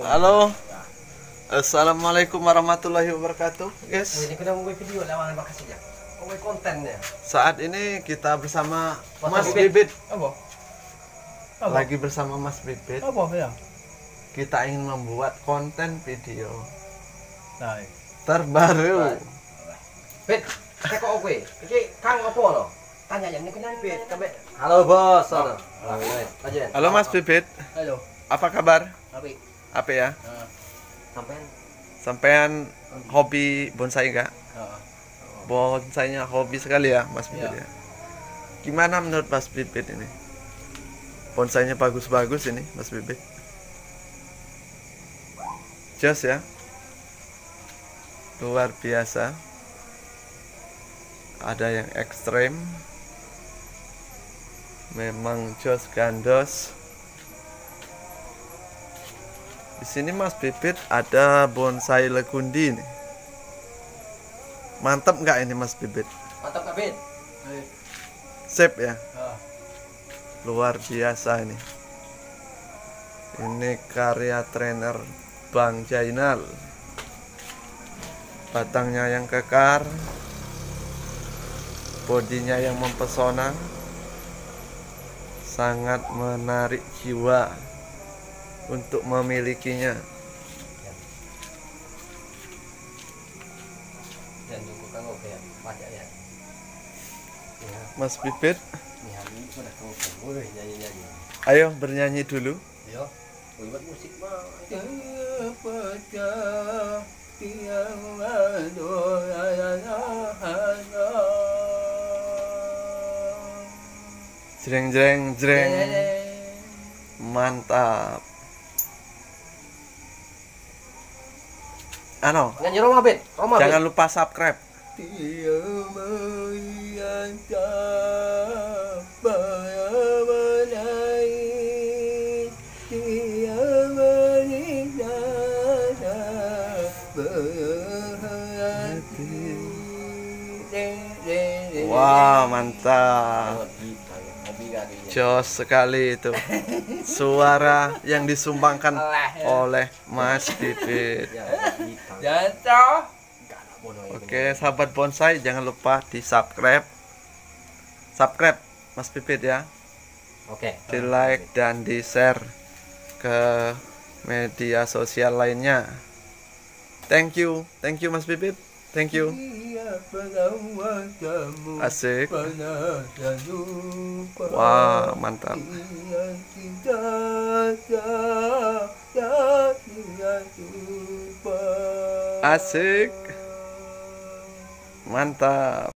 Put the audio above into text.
Halo. Assalamualaikum warahmatullahi wabarakatuh, guys. Ini kita mau video lawan bakasi ya. Mau kontennya. Saat ini kita bersama Mas Mas Bibit. Bibit. Apa? Apa? Lagi bersama Mas Bibit. Apa ya? Kita ingin membuat konten video Nah, terbaru. Bet, saya kok oke. Iki Kang apa lo? Tanya yang ini kenal kabe. Halo bos, halo. Halo Mas Bibit, halo. apa kabar? Tapi Apa ya? nah, Sampean Sampean hobi bonsai enggak? Bonsainya hobi sekali ya, Mas Bibit Iya. ya. Gimana menurut Mas Bibit ini? Bonsainya bagus-bagus ini, Mas Bibit. Jos ya. Luar biasa. Ada yang ekstrem. Memang jos gandos. Di sini Mas Bibit ada bonsai lekundi nih. Mantap nggak ini Mas Bibit? mantap kabin. eh, Sip ya, ah, luar biasa ini. Ini karya trainer Bang Jainal. Batangnya yang kekar, bodinya yang mempesona, sangat menarik jiwa untuk memilikinya. Oke ya. Ya. Ya, Mas boleh nyanyi-nyanyi. ayo bernyanyi dulu. Yo. Musik Jreng jreng jreng. Mantap. Ano, Nyanyi Roma Bet, Roma jangan lupa subscribe. Wah, mantap. Jos sekali itu. Suara yang disumbangkan ya. oleh Mas Bibit. Ya. Oke, sahabat bonsai jangan lupa di subscribe. Subscribe Mas Bibit ya. Oke. Di like dan di share ke media sosial lainnya. Thank you, thank you Mas Bibit. Thank you. Asik. Wah, mantap. Asik. Mantap.